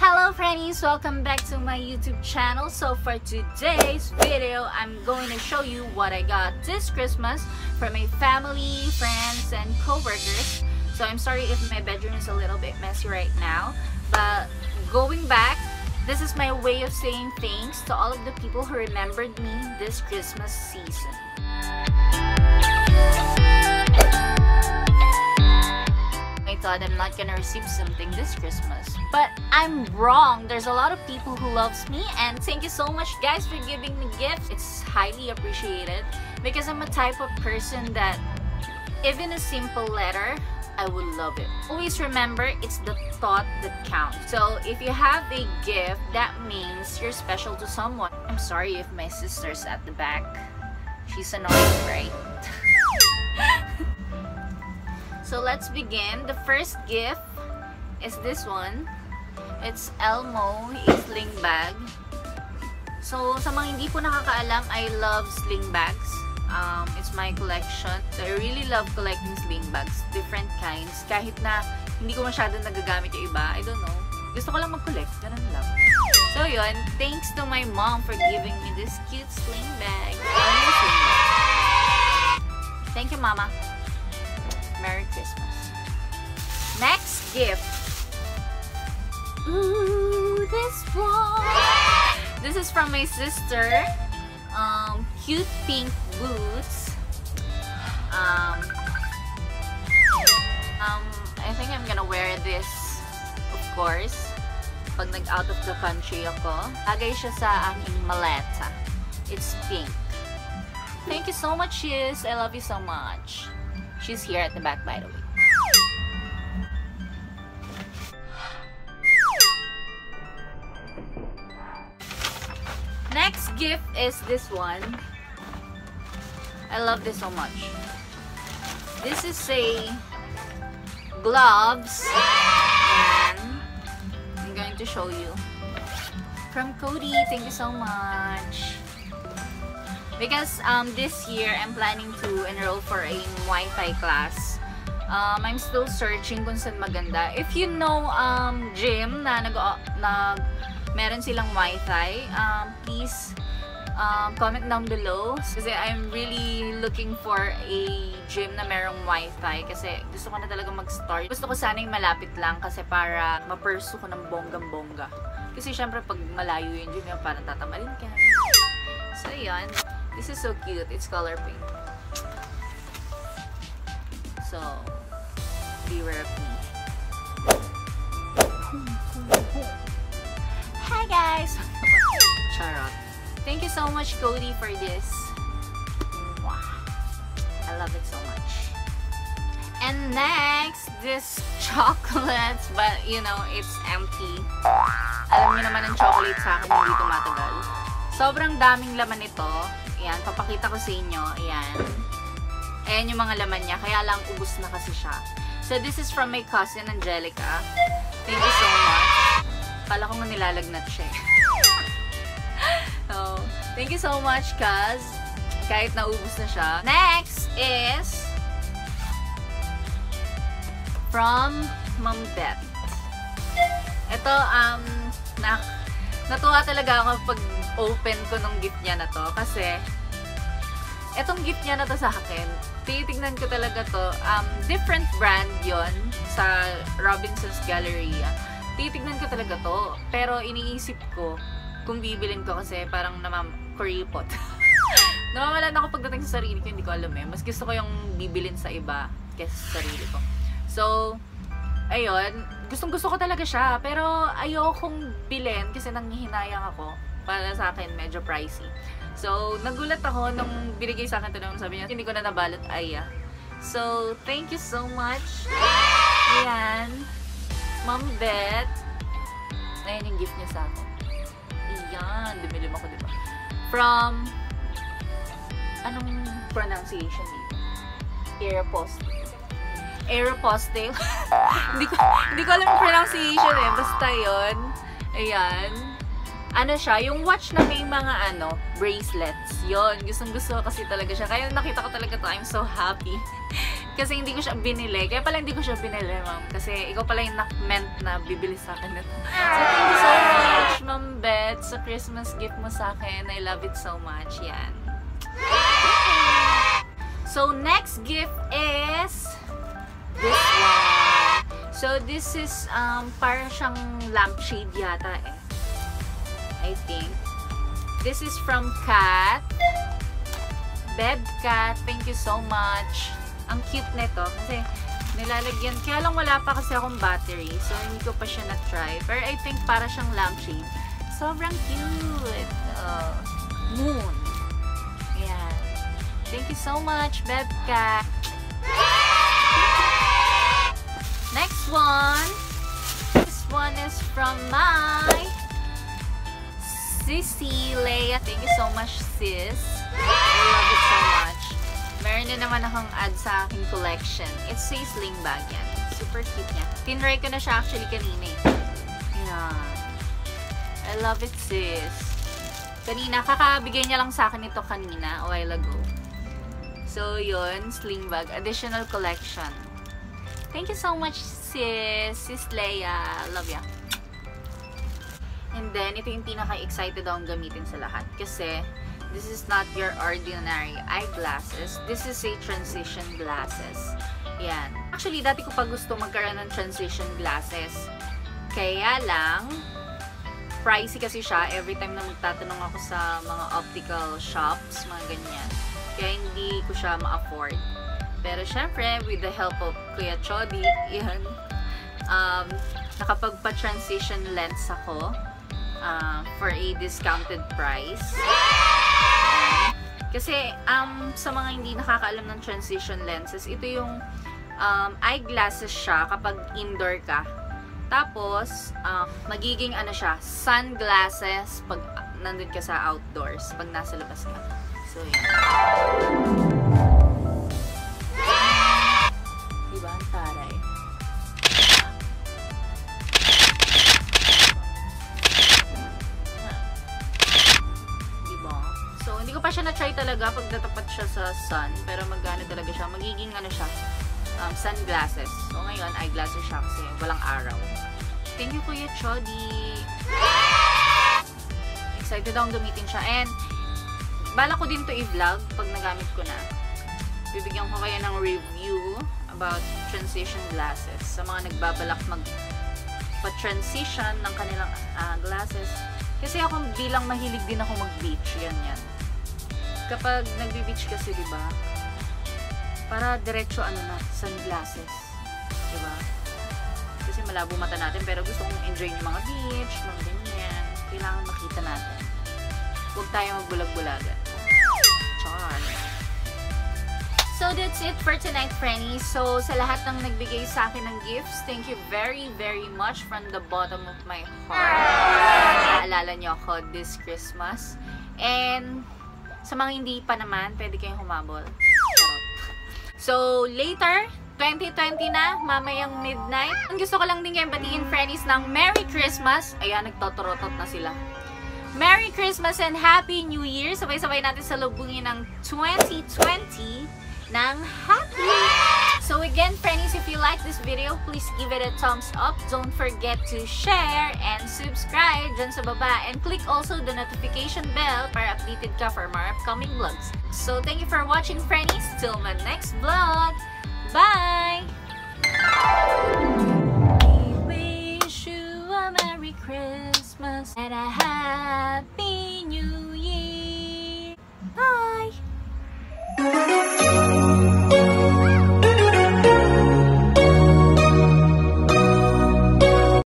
Hello friends! Welcome back to my YouTube channel. So for today's video, I'm going to show you what I got this Christmas from my family, friends, and co-workers. So I'm sorry if my bedroom is a little bit messy right now. But going back, this is my way of saying thanks to all of the people who remembered me this Christmas season. Thought I'm not gonna receive something this Christmas. But I'm wrong. There's a lot of people who loves me and thank you so much guys for giving me gifts. It's highly appreciated because I'm a type of person that even a simple letter I would love it. Always remember, it's the thought that counts. So if you have a gift, that means you're special to someone. I'm sorry if my sister's at the back. She's annoying, right? So let's begin. The first gift is this one. It's Elmo sling bag. So sa mga hindi po nakakaalam, I love sling bags. Um, it's my collection. So I really love collecting sling bags. Different kinds. Kahit na hindi ko masyadong nagagamit yung iba. I don't know. Gusto ko lang mag-collect. Ganun lang. So yun, thanks to my mom for giving me this cute sling bag. Thank you, Mama. Merry Christmas. Next gift. Ooh, this one. This is from my sister. Um, cute pink boots. Um, um, I think I'm gonna wear this, of course, pag nag-out of the country ako. Lagay siya sa aking maleta. It's pink. Thank you so much, sis. I love you so much. She's here at the back, by the way. Next gift is this one. I love this so much. This is a gloves and I'm going to show you. From Cody, thank you so much. Because um, this year, I'm planning to enroll for a Wi-Fi class. Um, I'm still searching kung saan maganda. If you know um, gym na nag, nag meron silang Wi-Fi, um, please um, comment down below. Kasi I'm really looking for a gym na merong Wi-Fi. Kasi gusto ko na talaga mag-start. Gusto ko sana yung malapit lang kasi para ma-pursue ko ng bonggang-bongga. Kasi syempre pag malayo yung gym, parang tatamalin ka. So, yun. This is so cute. It's color pink. So, beware of me. Hi guys! Charot. Thank you so much, Cody, for this. Wow. I love it so much. And next, this chocolates, but you know, it's empty. Alam niyo naman ang chocolate sa akin, hindi tumatagal. Sobrang daming laman nito. Ayan, papakita ko sa inyo. Ayan. Ayan yung mga laman niya. Kaya lang, ubus na kasi siya. So, this is from my cousin, Angelica. Thank you so much. Kala ko nga nilalagnat siya. Eh. so, thank you so much, cuz. Kahit naubos na siya. Next is from Mom Beth. Ito, um, na, natuwa talaga ako pag open ko nung gift niya na to. Kasi, etong gift niya na to sa akin, titignan ko talaga to. Um, different brand yon sa Robinson's Galleria. Titignan ko talaga to. Pero iniisip ko kung bibilin ko kasi parang namam kuripot. Namamalan ako pagdating sa sarili ko, hindi ko alam eh. Mas gusto ko yung bibilin sa iba kaysa sa sarili ko. So, ayun, gustong gusto ko talaga siya. Pero ayokong bilhin kasi nanghihinayang ako para sa akin medyo pricey. So, nagulat ako nung binigay sa akin ito nung sabi niya, hindi ko na nabalot aya. So, thank you so much. Ayan. Mom Beth. Ayan yung gift niya sa akin. Ayan. Dumilim ako, diba? From, anong pronunciation dito? Aeropostale. Aeropostale. hindi ko, hindi ko alam yung pronunciation eh. Basta yon Ayan. Ano siya, yung watch na may mga ano, bracelets. Yon gustong gusto kasi talaga siya. Kaya nakita ko talaga to, I'm so happy. kasi hindi ko siya binili. Kaya pala hindi ko siya binili, ma'am. Kasi ikaw pala yung meant na bibili sa akin nito. So, thank you so much, Ma'am Beth, sa Christmas gift mo sa akin. I love it so much. Yan. So, next gift is this one. So, this is um, parang siyang lampshade yata eh. I think. This is from Kat. Beb Kat, thank you so much. Ang cute nito kasi nilalagyan. Kaya lang wala pa kasi akong battery. So, hindi ko pa siya na-try. Pero I think para siyang lampshade. Sobrang cute. Uh, moon. Ayan. Thank you so much, Bebka. Next one. This one is from my Sissy Leia. Thank you so much, sis. I love it so much. Meron na naman akong add sa aking collection. It's a sling bag yan. Super cute niya. Tinry ko na siya actually kanina eh. Yeah. I love it, sis. Kanina, kakabigay niya lang sa akin ito kanina, a while ago. So, yun, sling bag. Additional collection. Thank you so much, sis. Sis Leia. Love ya. And then, ito yung pinaka-excited akong gamitin sa lahat. Kasi, this is not your ordinary eyeglasses. This is a transition glasses. Yan. Actually, dati ko pa gusto magkaroon ng transition glasses. Kaya lang, pricey kasi siya every time na magtatanong ako sa mga optical shops, mga ganyan. Kaya hindi ko siya ma-afford. Pero syempre, with the help of Kuya Chody, yan, um, nakapagpa-transition lens ako uh, for a discounted price. Kasi um, sa mga hindi nakakaalam ng transition lenses, ito yung um, eyeglasses siya kapag indoor ka. Tapos, um, magiging ano siya, sunglasses pag nandun ka sa outdoors, pag nasa labas ka. So, yan. Pa siya na-try talaga pag natapat siya sa sun. Pero magano talaga siya. Magiging ano siya, um, sunglasses. So, ngayon, eyeglasses siya kasi walang araw. Thank you, Kuya Chody. Excited akong gamitin siya. And, bala ko din to i-vlog pag nagamit ko na. Bibigyan ko kayo ng review about transition glasses. Sa mga nagbabalak mag pa-transition ng kanilang uh, glasses. Kasi ako bilang mahilig din ako mag-beach. Yan yan. Kapag nagbe-beach kasi, di ba? Para diretso ano na, sunglasses. Di ba? Kasi malabo mata natin pero gusto kong enjoy yung mga beach, mga ganyan. Kailangan makita natin. Huwag tayo magbulag-bulagan. Char. So, that's it for tonight, friendies. So, sa lahat ng nagbigay sa akin ng gifts, thank you very, very much from the bottom of my heart. Naalala niyo ako this Christmas. And, sa mga hindi pa naman, pwede kayong humabol. So, later, 2020 na, mamayang midnight. Ang gusto ko lang din kayong batiin, friendies, ng Merry Christmas. Ayan, nagtotorotot na sila. Merry Christmas and Happy New Year! Sabay-sabay natin sa lubungin ng 2020 ng happy! Friends, if you like this video, please give it a thumbs up. Don't forget to share and subscribe dyan sa baba. And click also the notification bell para updated ka for more upcoming vlogs. So thank you for watching, friends. Till my next vlog. Bye! We wish you a Merry Christmas and a Happy